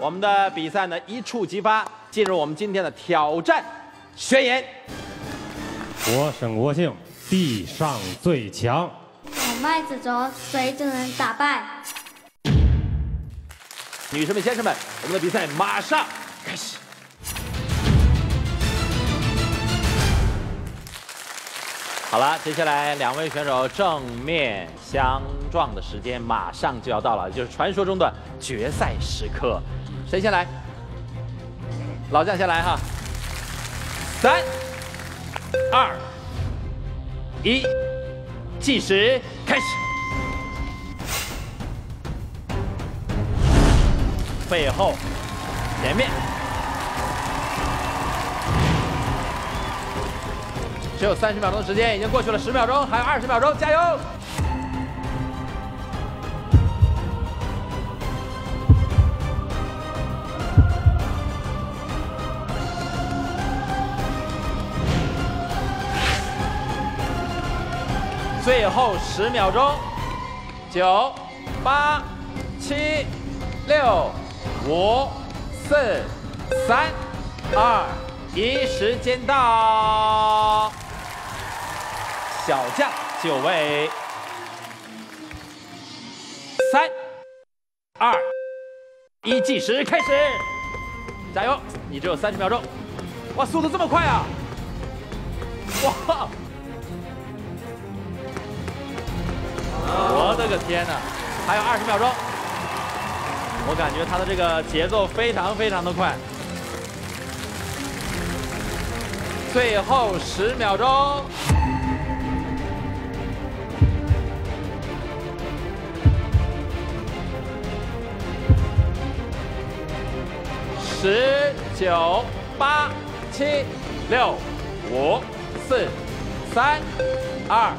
我们的比赛呢一触即发，进入我们今天的挑战宣言。我沈国庆，地上最强。我麦子拙，谁就能打败？女士们、先生们，我们的比赛马上开始。好了，接下来两位选手正面相撞的时间马上就要到了，就是传说中的决赛时刻。谁先来？老将先来哈！三、二、一，计时开始。背后、前面，只有三十秒钟的时间，已经过去了十秒钟，还有二十秒钟，加油！最后十秒钟，九、八、七、六、五、四、三、二、一，时间到。小将就位，三、二、一，计时开始，加油！你只有三十秒钟。哇，速度这么快啊！哇！我的个天哪！还有二十秒钟，我感觉他的这个节奏非常非常的快。最后十秒钟，九八七六五四三二。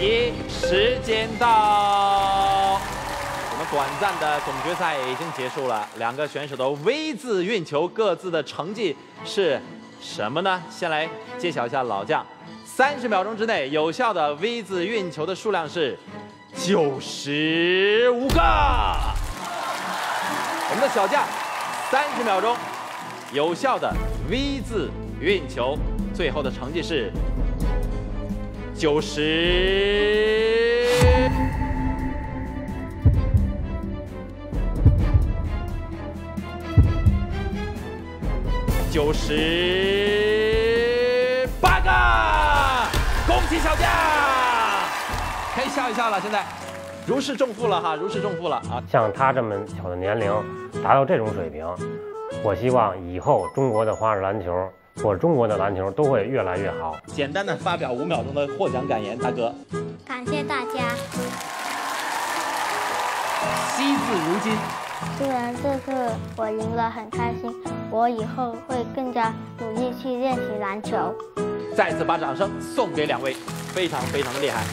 一时间到，我们短暂的总决赛已经结束了。两个选手的 V 字运球各自的成绩是什么呢？先来揭晓一下老将，三十秒钟之内有效的 V 字运球的数量是九十五个。我们的小将，三十秒钟有效的 V 字运球，最后的成绩是。九十九十八个，恭喜小将，可以笑一笑了。现在如释重负了哈，如释重负了啊。像他这么小的年龄达到这种水平，我希望以后中国的花式篮球。我中国的篮球都会越来越好。简单的发表五秒钟的获奖感言，大哥。感谢大家。惜字如金。虽然这次我赢了很开心，我以后会更加努力去练习篮球。再次把掌声送给两位，非常非常的厉害。